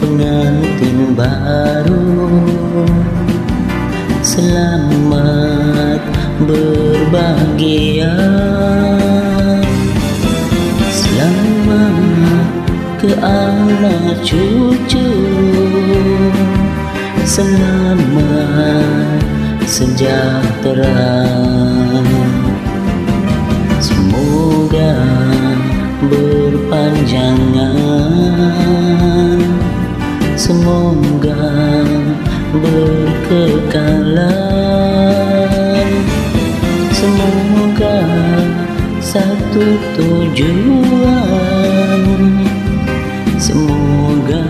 Pengantin baru. Selamat berbahagia. Selamat ke anak cucu. Selamat sejahtera. Semoga berpanjangan Semoga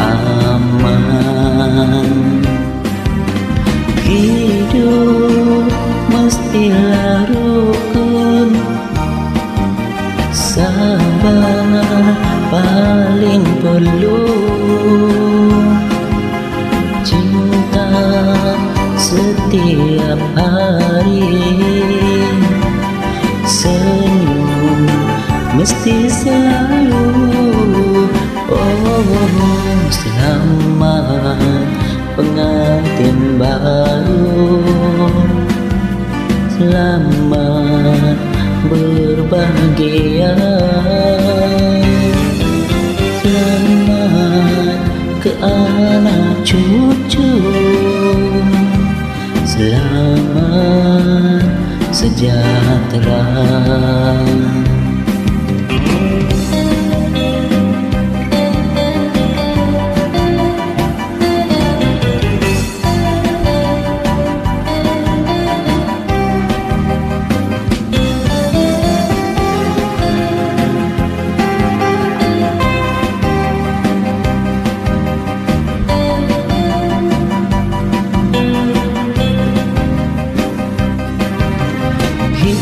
aman. Hidup mestilah rukun Sabar paling perlu. Cinta setiap hari. Senyum mesti selalu Selamat pengantin baru. Selamat berbahagia. Selamat ke anak cucu. Selamat sejahtera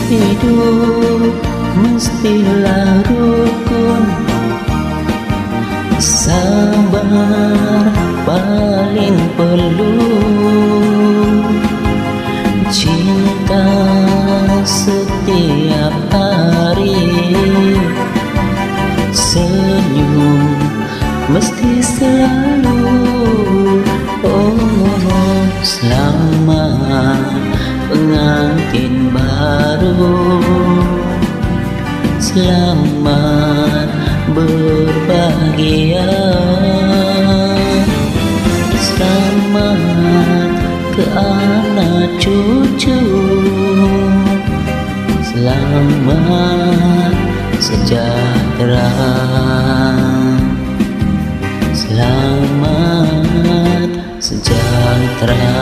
hidup mestilah rukun Sabar paling perlu. Cinta setiap hari. Senyum mesti selalu Selamat berbahagia. Selamat ke anak cucu. Selamat sejahtera. Selamat sejahtera